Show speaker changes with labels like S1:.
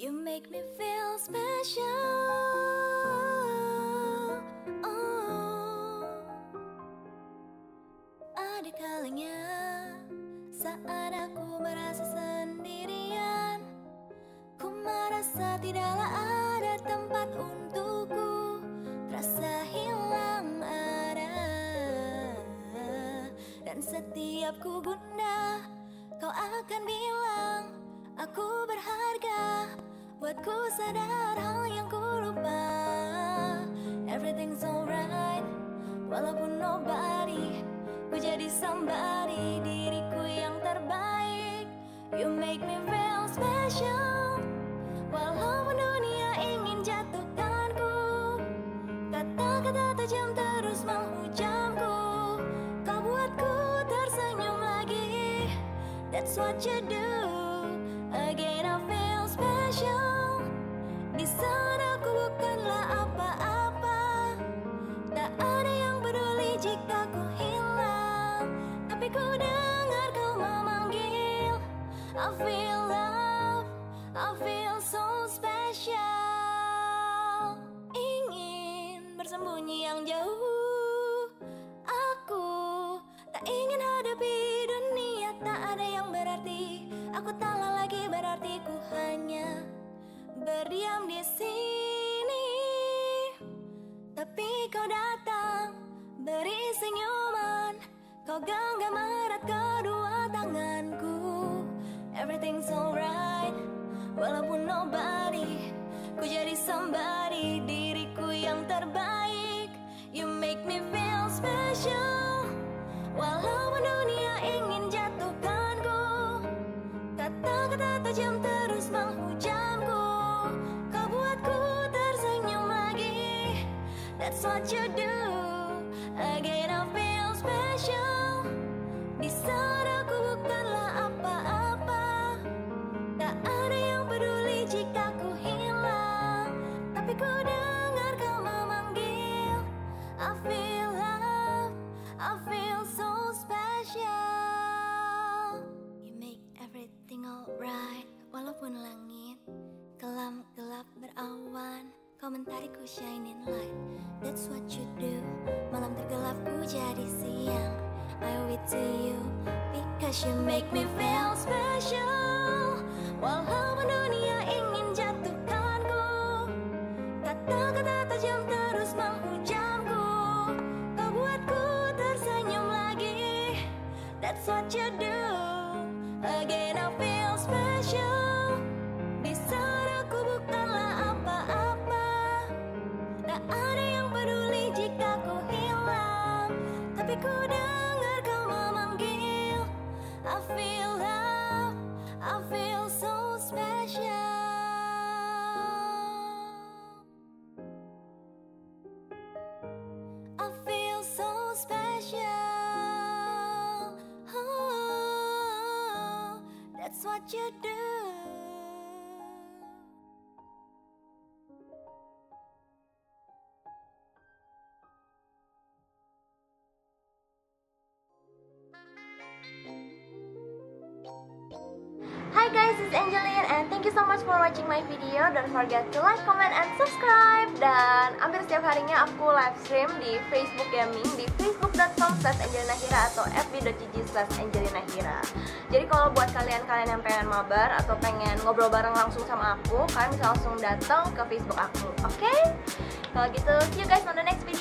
S1: You make me feel special. Oh. Ada kalanya saat aku merasa sendirian, ku merasa tidaklah ada tempat untukku, terasa hilang arah. Dan setiap ku gundah, kau akan bilang aku berharga. Buatku sadar hal yang ku lupa. Everything's alright Walaupun nobody Ku jadi somebody Diriku yang terbaik. You make me feel special Walaupun dunia ingin jatuhkanku. Kata-kata tajam terus menghujamku. Kau buatku tersenyum lagi. That's what you do ku dengar kau memanggil. I feel love I feel so special. Ingin bersembunyi yang jauh. Aku tak ingin hadapi dunia Tak ada yang berarti Aku tak lagi berarti ku hanya berdiam di sini Kau genggam erat kedua tanganku. Everything's alright Walaupun nobody Ku jadi somebody Diriku yang terbaik. You make me feel special Walaupun dunia ingin jatuhkanku. Kata-kata tajam terus menghujamku. Kau buatku tersenyum lagi. That's what you do Again I feel special Walaupun langit kelam gelap berawan Kau mentariku shining light. That's what you do Malam tergelapku jadi siang. I owe it to you Because you make me feel special. Walaupun dunia ingin jatuhkanku Kata-kata tajam terus menghujamku. Kau buatku tersenyum lagi That's what you do. Again I feel special special. Oh, that's what you do.
S2: Guys, is Angeline and thank you so much for watching my video. Don't forget to like, comment, and subscribe. Dan hampir setiap harinya aku live stream di Facebook Gaming di facebook.com slash angelinahira atau fb.gg slash angelinahira. Jadi kalau buat kalian-kalian yang pengen mabar atau pengen ngobrol bareng langsung sama aku, kalian bisa langsung datang ke Facebook aku, oke? Kalau gitu, see you guys on the next video.